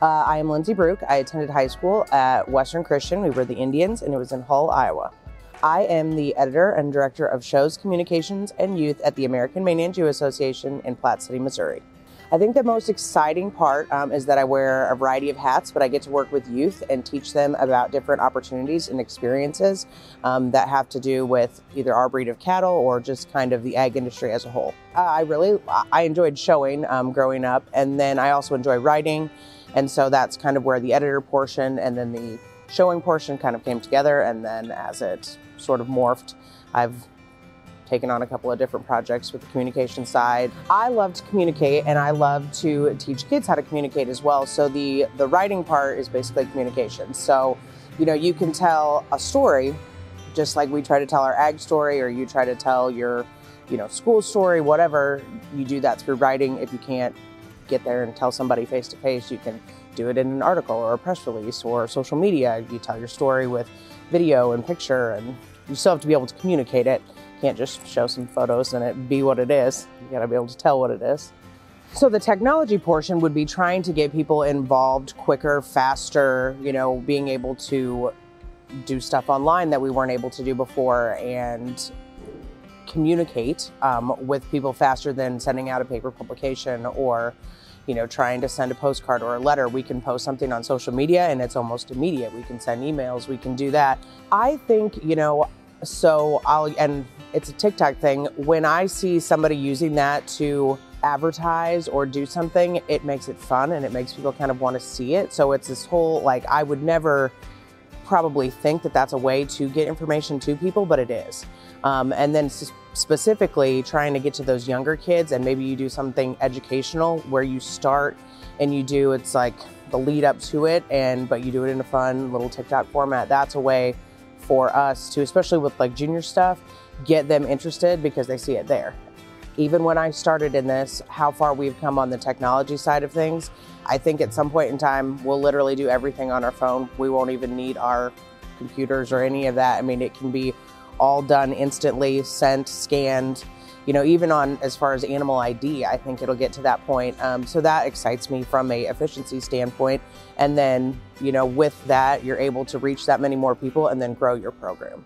Uh, I am Lindsay Brook. I attended high school at Western Christian. We were the Indians, and it was in Hull, Iowa. I am the editor and director of shows, communications, and youth at the American Maine-Anjou Association in Platte City, Missouri. I think the most exciting part um, is that I wear a variety of hats, but I get to work with youth and teach them about different opportunities and experiences um, that have to do with either our breed of cattle or just kind of the ag industry as a whole. Uh, I really I enjoyed showing um, growing up, and then I also enjoy writing, and so that's kind of where the editor portion and then the showing portion kind of came together, and then as it sort of morphed, I've taken on a couple of different projects with the communication side. I love to communicate and I love to teach kids how to communicate as well. So the, the writing part is basically communication. So, you know, you can tell a story just like we try to tell our ag story or you try to tell your, you know, school story, whatever, you do that through writing. If you can't get there and tell somebody face to face, you can do it in an article or a press release or social media. You tell your story with video and picture and you still have to be able to communicate it can't just show some photos and it be what it is. You gotta be able to tell what it is. So the technology portion would be trying to get people involved quicker, faster, you know, being able to do stuff online that we weren't able to do before and communicate um, with people faster than sending out a paper publication or you know trying to send a postcard or a letter we can post something on social media and it's almost immediate we can send emails we can do that i think you know so i'll and it's a TikTok thing. When I see somebody using that to advertise or do something, it makes it fun and it makes people kind of want to see it. So it's this whole like, I would never probably think that that's a way to get information to people, but it is. Um, and then specifically trying to get to those younger kids and maybe you do something educational where you start and you do it's like the lead up to it and but you do it in a fun little TikTok format. That's a way for us to, especially with like junior stuff, get them interested because they see it there. Even when I started in this, how far we've come on the technology side of things, I think at some point in time, we'll literally do everything on our phone. We won't even need our computers or any of that. I mean, it can be all done instantly, sent, scanned, you know, even on as far as animal ID, I think it'll get to that point. Um, so that excites me from a efficiency standpoint. And then, you know, with that, you're able to reach that many more people and then grow your program.